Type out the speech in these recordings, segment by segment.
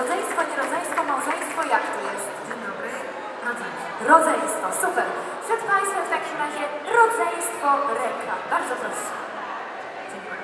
Rodzeństwo, nie rodzeństwo, małżeństwo, jak to jest? Dzień dobry, rodzeństwo. Rodzeństwo, super. Przed Państwem w takim razie rodzeństwo Reka. Bardzo proszę. Dziękuję.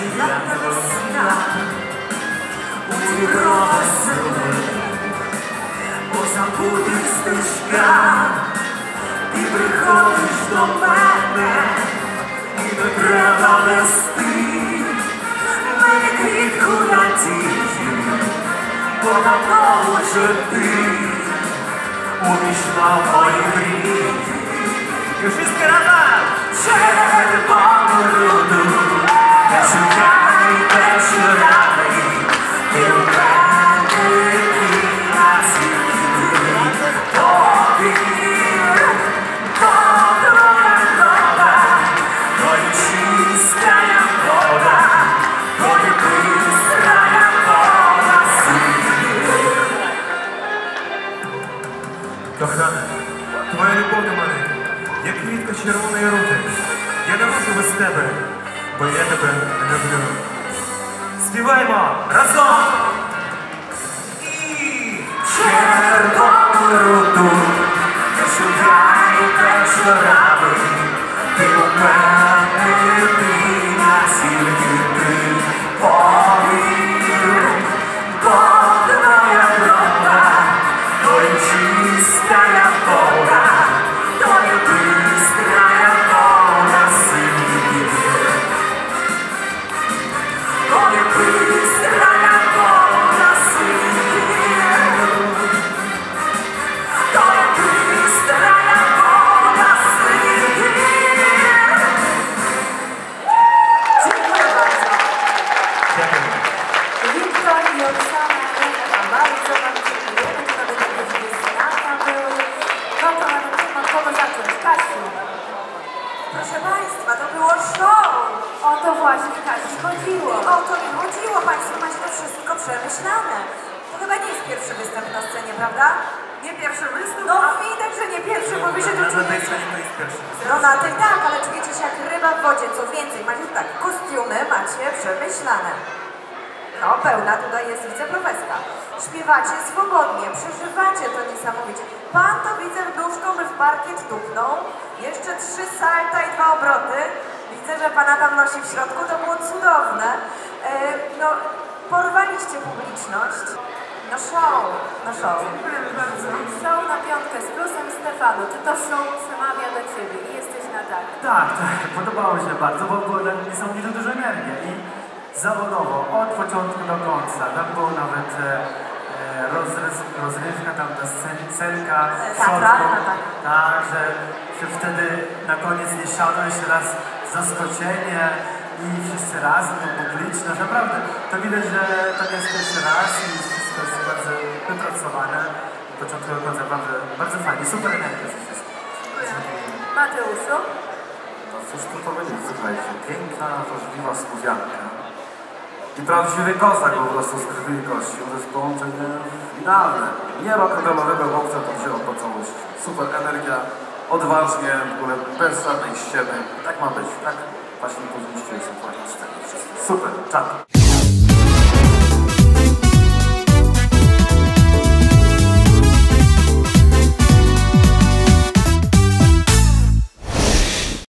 Свята весна у розуми, по забутих стежках ти приходиш до мене, і не треба вести мене бо давно вже ти увійшла в мої мрії. Южинський! Я не можу без тебе, бо я тебе люблю. Співаємо разом! І Червону Proszę Państwa, to było show! O to właśnie Kasi chodziło. O to mi chodziło, Państwo macie to wszystko przemyślane. To chyba nie jest pierwszy występ na scenie, prawda? Nie pierwszy występ? No widać, że nie pierwszy, bo Wy się tu Na tej czujecie. scenie to jest pierwszy. No na tej tak, ale czujecie się jak ryba w wodzie. Co więcej, macie tak, kostiumy macie przemyślane. No, pełna tutaj jest wiceprofeska. Śpiewacie swobodnie, przeżywacie to niesamowicie. Pan to widzę by w parkiet tupnął. Jeszcze trzy salta i dwa obroty. Widzę, że pana tam nosi w środku, to było cudowne. E, no, porwaliście publiczność. No show, no show. Show na piątkę z plusem Stefanu. Czy to show przemawia do Ciebie i jesteś na tak? Tak, tak, podobało mi się bardzo, bo było niesamowite dużo energii i zawodowo, od początku do końca. Tam było nawet e, rozrys, rozrywka, tam ta scen, scenka środku. tak. Tak, że, że wtedy na koniec nie siadłeś raz zaskoczenie i wszyscy razem, no publiczność, naprawdę. To widać, że to jest pierwszy raz i wszystko jest bardzo wypracowane. Od początku do końca bardzo, bardzo fajnie, super energia wszystko. Mateuszu? No cóż tu powiedzieć, słuchajcie, piękna, możliwa słowianka i prawdziwy kozak po prostu z krwi i kości, to jest połączenie idealne. Nie rock'n'rollowego chłopca, to wzięło po całość. Super energia, odważnie, w ogóle bez żadnej ściemy. Tak ma być, tak właśnie powinniście jest na scenie. Super, czad.